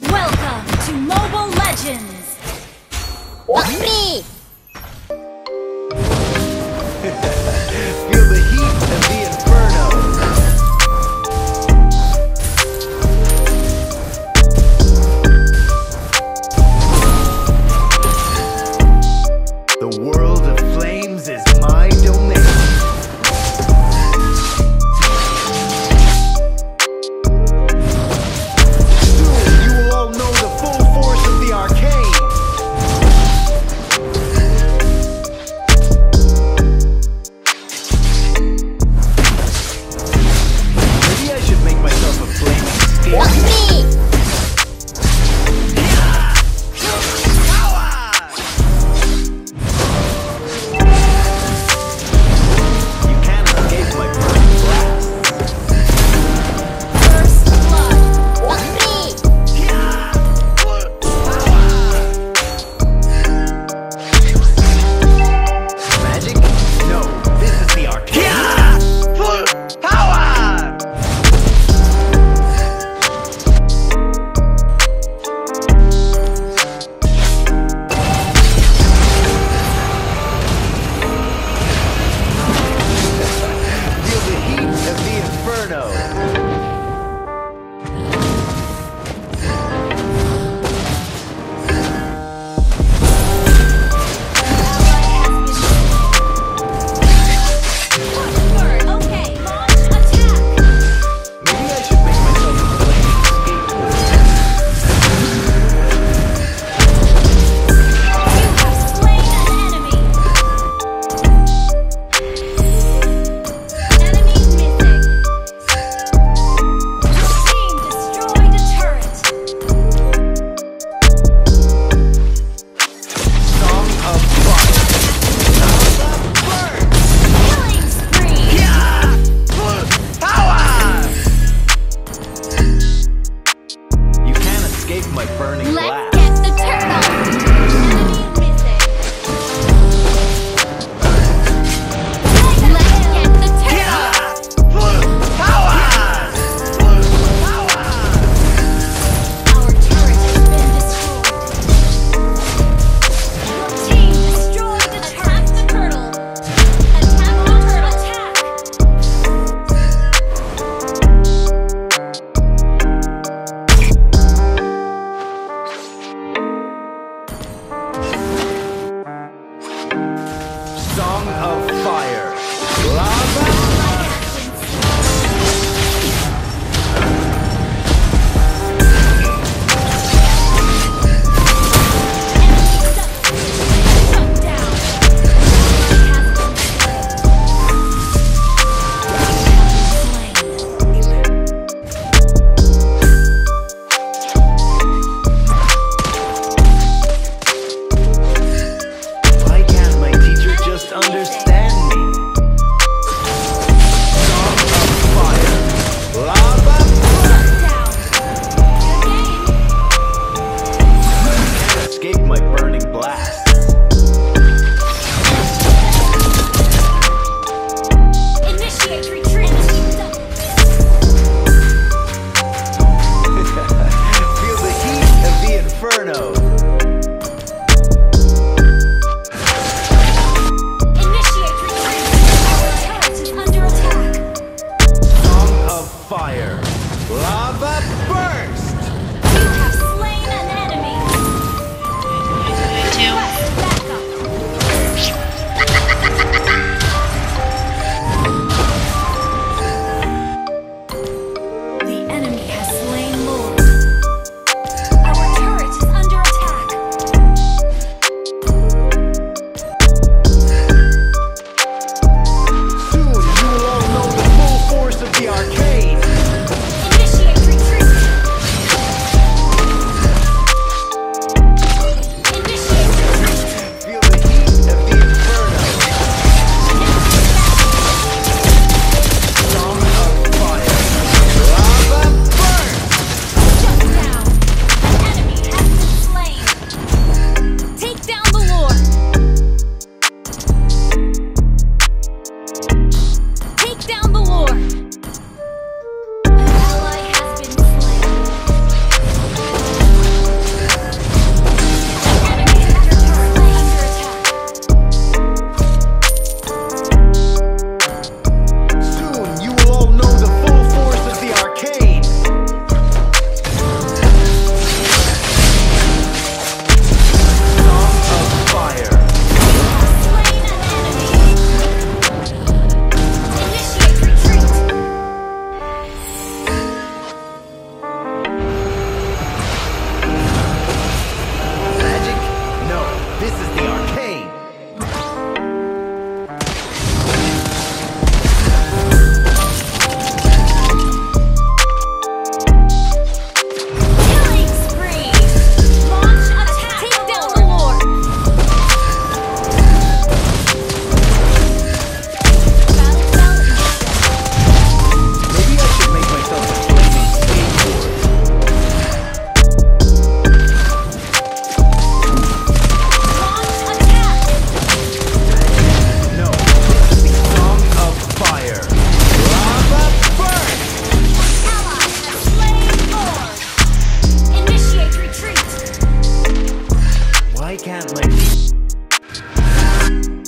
Welcome to Mobile Legends! Me! Inferno.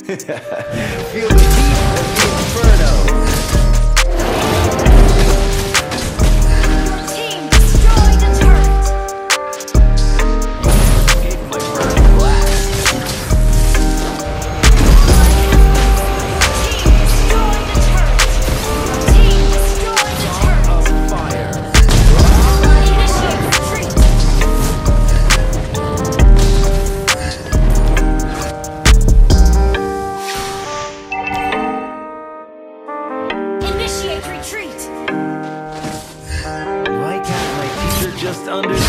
Feel the heat teacher